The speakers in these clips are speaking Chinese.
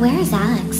Where's Alex?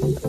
反正。